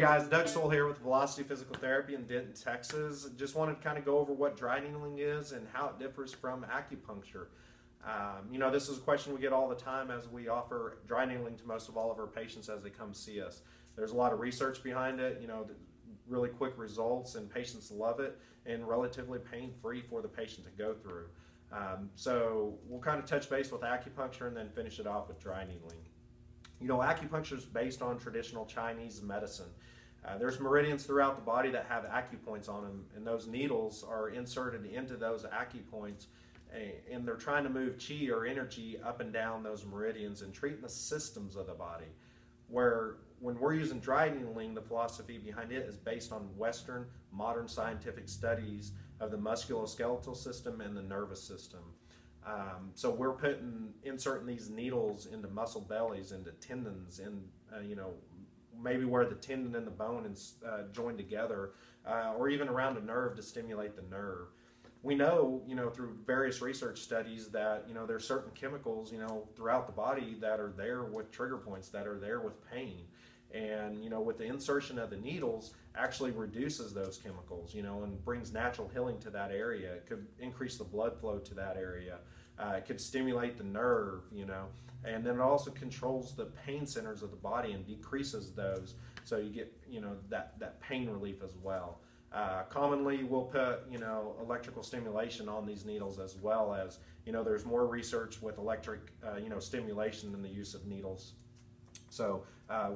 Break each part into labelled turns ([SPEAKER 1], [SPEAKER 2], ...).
[SPEAKER 1] guys, Doug Soell here with Velocity Physical Therapy in Denton, Texas. Just wanted to kind of go over what dry needling is and how it differs from acupuncture. Um, you know, this is a question we get all the time as we offer dry needling to most of all of our patients as they come see us. There's a lot of research behind it, you know, really quick results, and patients love it and relatively pain free for the patient to go through. Um, so we'll kind of touch base with acupuncture and then finish it off with dry needling. You know, acupuncture is based on traditional Chinese medicine. Uh, there's meridians throughout the body that have acupoints on them, and those needles are inserted into those acupoints, and they're trying to move chi or energy up and down those meridians and treating the systems of the body. Where when we're using dry needling, the philosophy behind it is based on Western modern scientific studies of the musculoskeletal system and the nervous system. Um, so we're putting inserting these needles into muscle bellies, into tendons, and uh, you know maybe where the tendon and the bone is uh, joined together, uh, or even around a nerve to stimulate the nerve. We know, you know, through various research studies that you know there's certain chemicals, you know, throughout the body that are there with trigger points that are there with pain and you know with the insertion of the needles actually reduces those chemicals you know and brings natural healing to that area. It could increase the blood flow to that area. Uh, it could stimulate the nerve you know. And then it also controls the pain centers of the body and decreases those. So you get you know that that pain relief as well. Uh, commonly we'll put you know electrical stimulation on these needles as well as you know there's more research with electric uh, you know stimulation than the use of needles. So uh,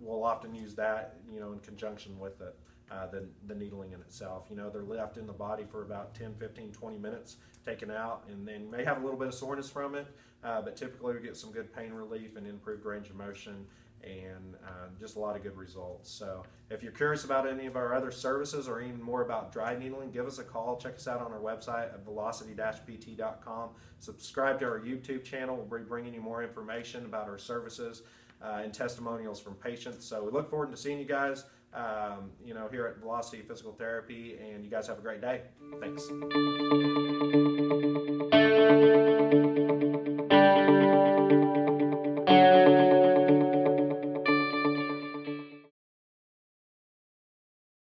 [SPEAKER 1] we'll often use that, you know, in conjunction with it, uh, the, the needling in itself. You know, they're left in the body for about 10, 15, 20 minutes, taken out, and then may have a little bit of soreness from it, uh, but typically we get some good pain relief and improved range of motion and uh, just a lot of good results. So if you're curious about any of our other services or even more about dry needling, give us a call. Check us out on our website at velocity-pt.com. Subscribe to our YouTube channel. We'll be bringing you more information about our services uh, and testimonials from patients. So we look forward to seeing you guys, um, you know, here at Velocity Physical Therapy, and you guys have a great day. Thanks.